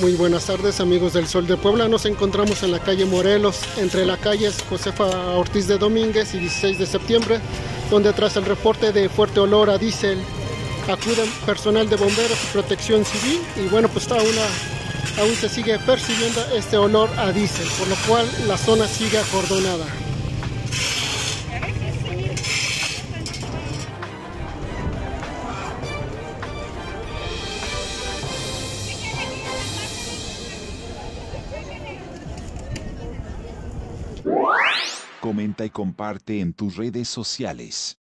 Muy buenas tardes amigos del Sol de Puebla. Nos encontramos en la calle Morelos, entre la calle Josefa Ortiz de Domínguez y 16 de septiembre, donde tras el reporte de fuerte olor a diésel acuden personal de bomberos y protección civil y bueno pues aún se sigue percibiendo este olor a diésel, por lo cual la zona sigue acordonada. Comenta y comparte en tus redes sociales.